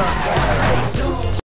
Bro.